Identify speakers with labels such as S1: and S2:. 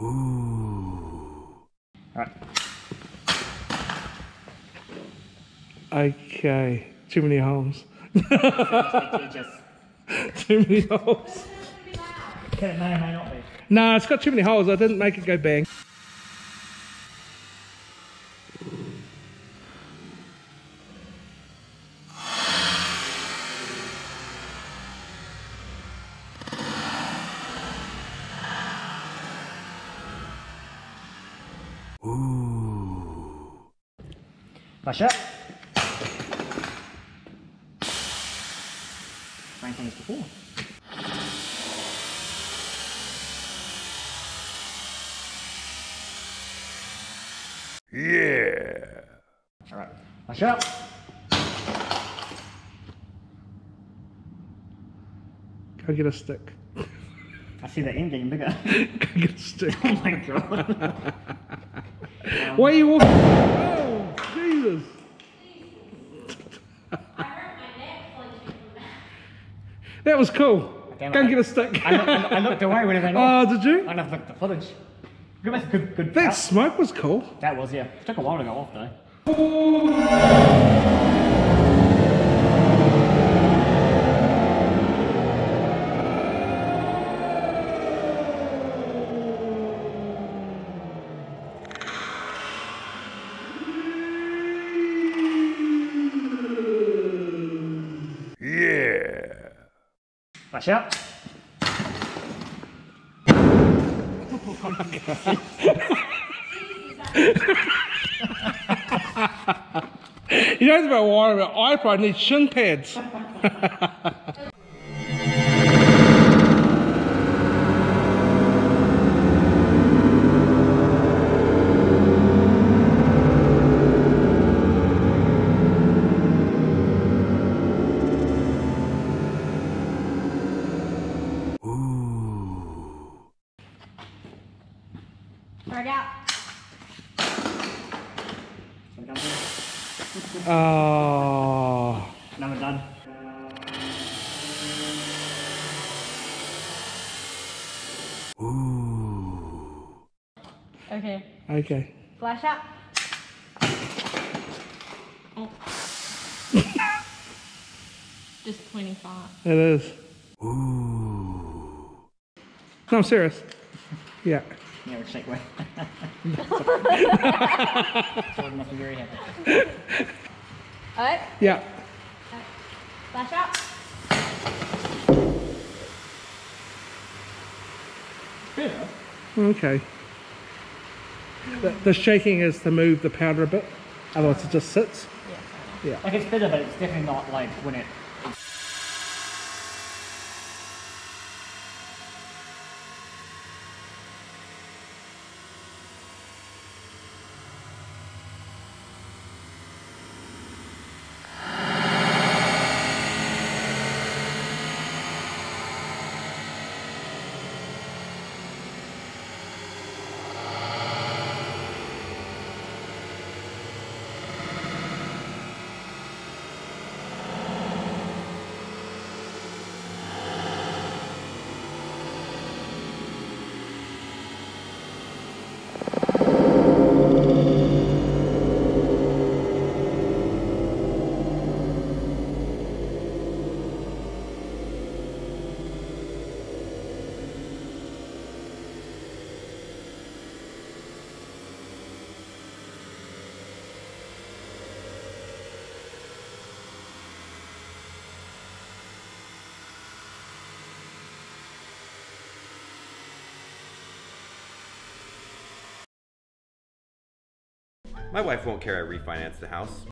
S1: Ooh. Right.
S2: Okay. Too many holes. too many holes.
S1: Can it may or may not be.
S2: No, nah, it's got too many holes. I didn't make it go bang.
S1: Flash up. Same thing as before.
S3: Yeah.
S1: Alright. Flash up.
S2: Go get a stick.
S1: I see the end getting bigger.
S2: Go get a stick.
S1: oh my god.
S2: Why are you walking? Oh, Jesus. That was cool.
S1: Damn
S2: Go get a stick.
S1: I, looked, I looked away when it went
S2: oh, did you?
S1: I don't looked at the footage. Good, good, good.
S2: That smoke was cool.
S1: That was, yeah. It took a while to go off though.
S2: You don't have to worry about iPod needs shin pads.
S4: Start out.
S1: So it comes in.
S2: Oh.
S1: Now we're done.
S4: Okay.
S2: Okay.
S4: Flash up. Oh. Just 25.
S2: It is. No, I'm serious. Yeah.
S1: Yeah, we're shake away. Jordan must be very happy.
S4: Alright.
S2: Yeah.
S4: Flash up.
S2: Okay. The, the shaking is to move the powder a bit, otherwise it just sits. Yeah.
S1: Like it's better, but it's definitely not like when it.
S5: My wife won't care I refinance the house.